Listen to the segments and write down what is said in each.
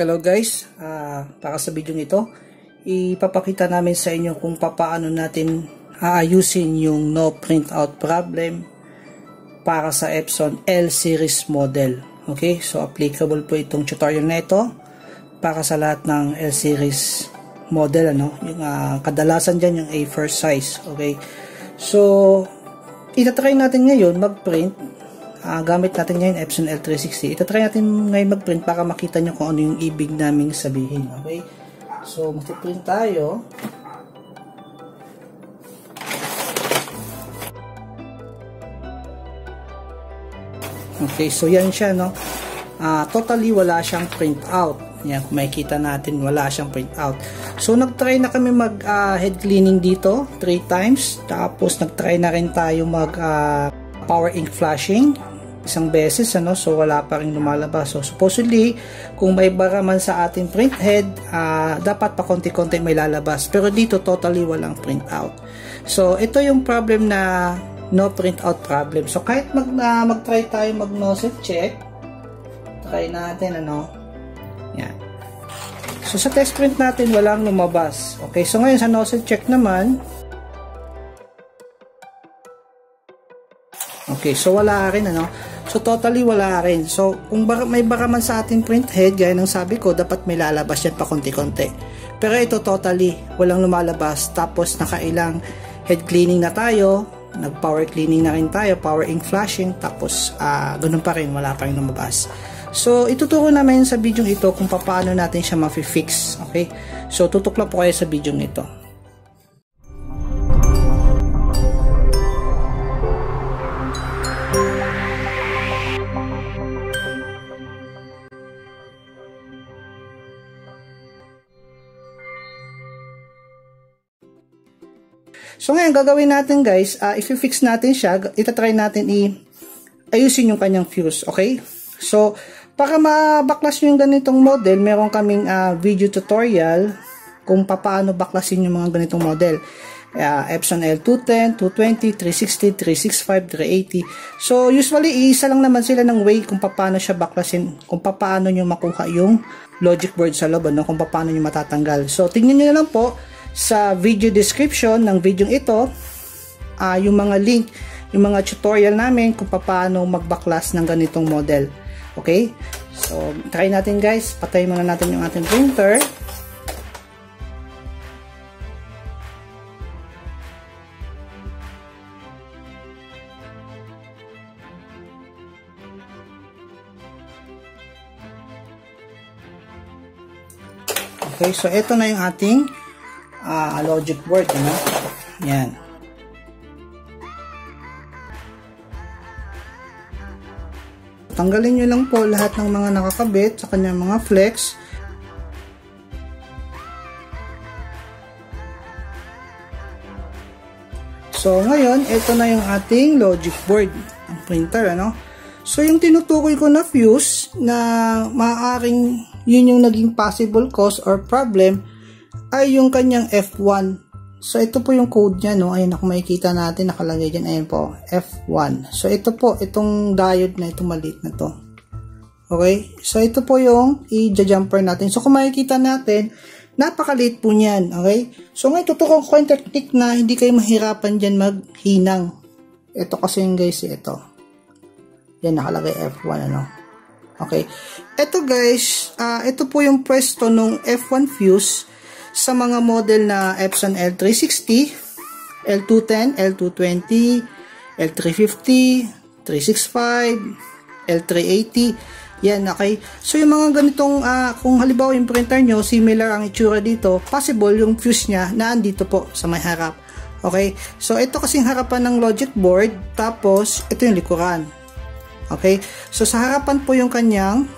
Hello guys, uh, para sa video ito, ipapakita namin sa inyo kung paano natin aayusin yung no printout problem para sa Epson L series model. Okay, so applicable po itong tutorial na ito para sa lahat ng L series model ano, yung uh, kadalasan diyan yung A1 size. Okay. So itatry natin ngayon mag-print uh, gamit natin ngayon Epson L360. Itatry natin ngayon mag-print para makita nyo kung ano yung ibig naming sabihin. Okay? So, mag-print tayo. Okay, so yan siya, no? Uh, totally wala siyang print out. Yan, kung makikita natin, wala siyang print out. So, nag-try na kami mag uh, head cleaning dito, 3 times. Tapos, nag-try na rin tayo mag uh, power ink flashing isang beses ano so wala pa rin lumalabas. So supposedly kung may bara man sa ating print head uh, dapat pa konti-konti may lalabas. Pero dito totally walang print out. So ito yung problem na no print out problem. So kahit mag, uh, mag try tayo mag nozzle check try natin ano. Yan. So sa test print natin walang lumabas. Okay so ngayon sa nozzle check naman Okay, so wala rin ano. So totally wala rin. So kung baka, may baka man sa ating print head, gaya ng sabi ko, dapat may lalabas yan pa konti-konti. Pero ito totally walang lumalabas. Tapos nakailang head cleaning na tayo, nag power cleaning na rin tayo, power ink flashing, tapos uh, ganun pa rin, wala pa rin lumabas. So ituturo namin sa video ito kung paano natin siya ma-fix. Okay? So tutok lang po kayo sa video nito. So ngayon, gagawin natin guys, uh, if fix natin siya, itatry natin i ayusin yung kanyang fuse, okay? So, para mabaklas yung ganitong model, meron kaming uh, video tutorial kung paano baklasin yung mga ganitong model. Uh, Epson L210, 220, 360, 365, 380. So, usually, isa lang naman sila ng way kung paano siya baklasin, kung paano nyo makuha yung logic board sa loob, no? kung paano nyo matatanggal. So, tingnan nyo na lang po sa video description ng video ito uh, yung mga link, yung mga tutorial namin kung paano magbaklas ng ganitong model. Okay? So, try natin guys. Patay muna natin yung ating printer. Okay, so ito na yung ating uh, logic board. Ano? Yan. Tanggalin nyo lang po lahat ng mga nakakabit sa kanyang mga flex. So, ngayon, ito na yung ating logic board, ang printer, ano? So, yung tinutukoy ko na fuse na maaaring yun yung naging possible cause or problem ay yung kanyang F1. So, ito po yung code niya, no? Ayun, kung makikita natin, nakalagay dyan. Ayun po, F1. So, ito po, itong diode na itong maliit na to. Okay? So, ito po yung i-jumper natin. So, kung makikita natin, napakaliit po niyan. Okay? So, ngayon, tutukan ko yung technique na hindi kayo mahirapan dyan maghinang. Ito kasi yung guys, ito. Yan, nakalagay F1, ano? Okay? Ito guys, uh, ito po yung pwesto nung F1 fuse sa mga model na Epson L360, L210, L220, L350, 365, L380, yan, okay. So, yung mga ganitong, uh, kung halimbawa yung printer nyo, similar ang itsura dito, possible yung fuse niya na andito po sa may harap. Okay? So, ito kasing harapan ng logic board, tapos, ito yung likuran. Okay? So, sa harapan po yung kanyang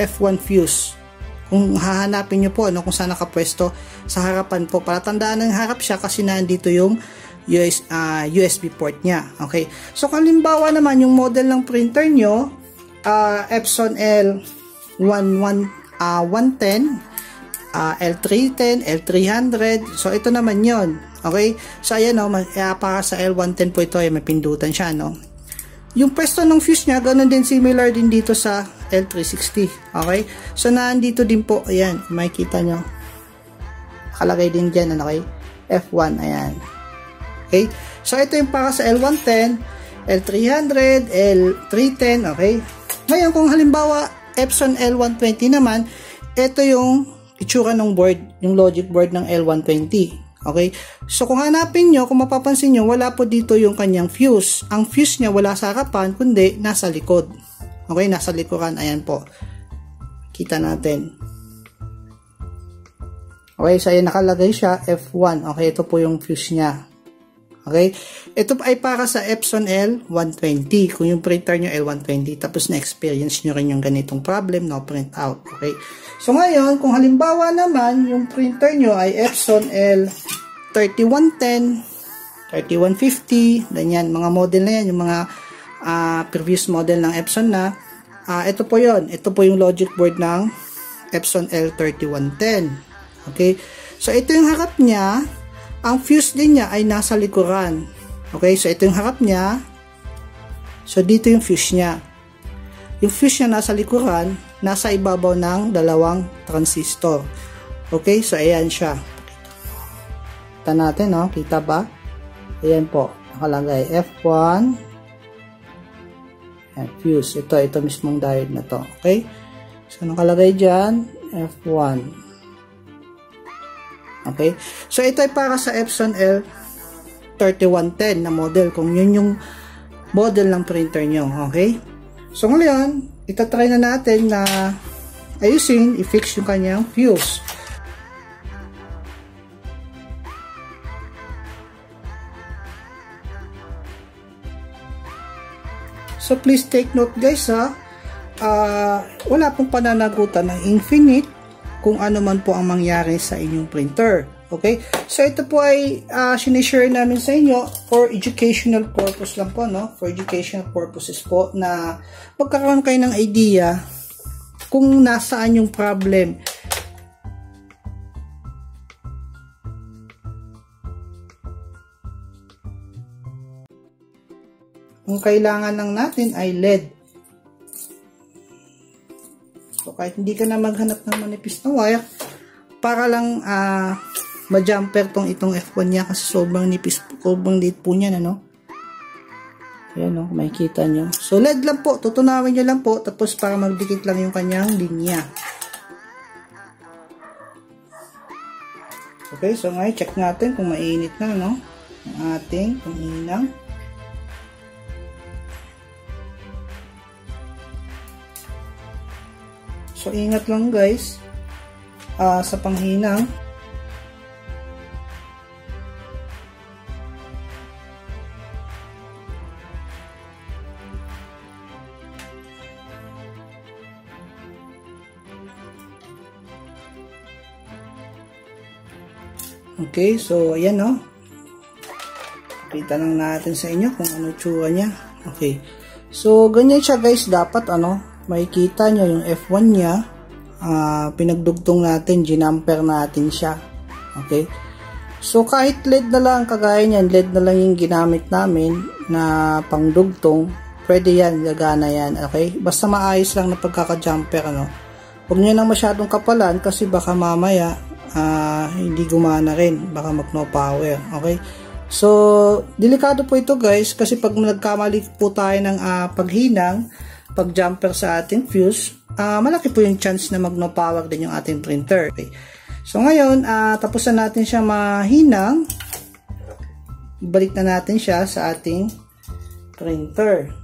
F1 fuse kung hahanapin nyo po ano, kung saan nakapwesto sa harapan po. Para tandaan ng harap siya kasi nandito yung US, uh, USB port niya. Okay. So kalimbawa naman yung model ng printer nyo uh, Epson L11 uh, 110 uh, L310 L300 so ito naman yon okay? So ayan o uh, para sa L110 po ito ay may pindutan siya no? Yung pwesto ng fuse niya, ganun din similar din dito sa L360. Okay? So, nandito din po, ayan, makikita nyo. Nakalagay din dyan, ano okay? F1, ayan. Okay? So, ito yung para sa L110, L300, L310, okay? Ngayon, kung halimbawa, Epson L120 naman, ito yung itsura ng board, yung logic board ng L120. Okay? So, kung hanapin nyo, kung mapapansin nyo, wala po dito yung kanyang fuse. Ang fuse niya wala sa harapan, kundi nasa likod. Okay? Nasa likuran. Ayan po. Kita natin. Okay? So, ayan nakalagay siya, F1. Okay? Ito po yung fuse niya. Okay? Ito ay para sa Epson L120. Kung yung printer nyo L120, tapos na-experience nyo rin yung ganitong problem, no print out. Okay? So, ngayon, kung halimbawa naman, yung printer nyo ay Epson L3110, 3150, ganyan, mga model na yan, yung mga uh, previous model ng Epson na, uh, ito po yon Ito po yung logic board ng Epson L3110. Okay? So, ito yung harap niya, ang fuse din niya ay nasa likuran. Okay, so ito yung harap niya. So dito yung fuse niya. Yung fuse niya nasa likuran, nasa ibabaw ng dalawang transistor. Okay, so ayan siya. Kita natin, no? Kita ba? Ayan po. Nakalagay F1. Ayan, fuse. Ito, ito mismong diode na to. Okay? So, nakalagay dyan, F1. Okay? So, ito ay para sa Epson L3110 na model. Kung yun yung model ng printer nyo. Okay? So, ngayon, itatry na natin na ayusin, i-fix yung kanyang fuse. So, please take note guys ha. Uh, wala pong pananagutan ng infinite kung ano man po ang mangyari sa inyong printer. Okay? So, ito po ay uh, sinishare namin sa inyo for educational purpose lang po, no? For educational purposes po na magkakaroon kayo ng idea kung nasaan yung problem. Kung kailangan lang natin ay LED So, kahit hindi ka na maghanap ng manipis na wire, para lang uh, ma-jumper tong itong F1 niya kasi sobrang nipis, sobrang liit po niya, ano? Ayan, no? makikita nyo. So, LED lang po. Tutunawin nyo lang po. Tapos, para magdikit lang yung kanyang linya. Okay, so ngayon, check natin kung mainit na, no? Ang ating panginang. So, ingat lang guys uh, sa panghinang. Okay, so ayan no. Kita lang natin sa inyo kung ano tsura niya. Okay. So, ganyan siya guys. Dapat ano, makikita nyo yung F1 niya uh, pinagdugtong natin ginamper natin siya. Okay? So kahit LED na lang kagaya niyan LED na lang yung ginamit namin na pangdugtong pwede yan gagana yan okay? Basta maayos lang na pagkaka-jumper ano? Huwag nyo nang masyadong kapalan kasi baka mamaya uh, hindi gumana rin. Baka mag no power okay? So, delikado po ito guys kasi pag nagkamali po tayo ng uh, paghinang, pag-jumper sa ating fuse, uh, malaki po yung chance na mag-no power din yung ating printer. Okay. So ngayon, uh, tapos na natin siya mahinang. Balik na natin siya sa ating printer.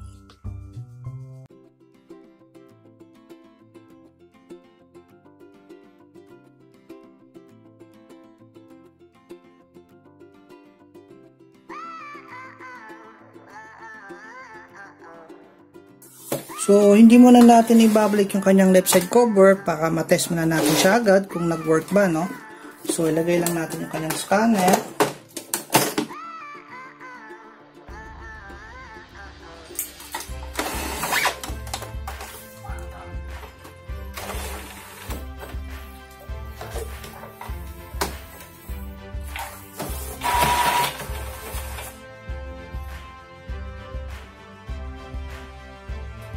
So, hindi muna natin ibabalik yung kanyang left side cover para matest muna natin siya agad kung nag-work ba, no? So, ilagay lang natin yung kanyang scanner.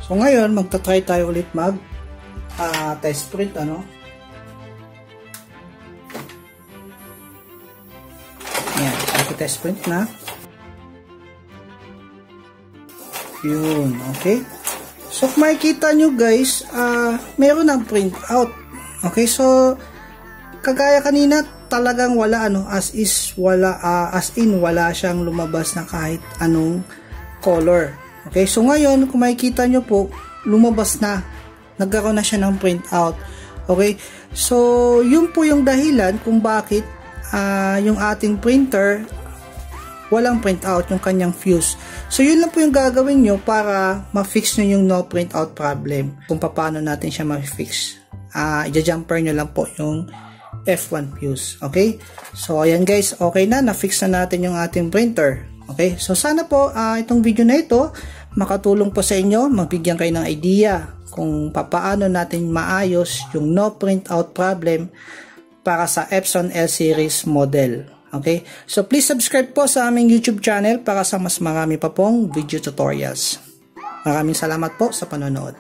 So ngayon, magta-try tayo ulit mag uh, test print ano. Yan, test print na. Yun, okay. So, makikita nyo guys, uh, meron ng print out. Okay, so, kagaya kanina, talagang wala ano, as is, wala, uh, as in, wala siyang lumabas na kahit anong color. Okay, so ngayon, kung makikita nyo po, lumabas na. Nagkaroon na siya ng print out. Okay, so, yun po yung dahilan kung bakit uh, yung ating printer walang printout yung kanyang fuse. So, yun lang po yung gagawin nyo para ma-fix nyo yung no printout problem. Kung paano natin siya ma-fix. Uh, i-jumper nyo lang po yung F1 fuse. Okay? So, ayan guys. Okay na. Na-fix na natin yung ating printer. Okay? So, sana po uh, itong video na ito makatulong po sa inyo. Magbigyan kayo ng idea kung paano natin maayos yung no printout problem para sa Epson L series model. Okay? So please subscribe po sa aming YouTube channel para sa mas marami pa pong video tutorials. Maraming salamat po sa panonood.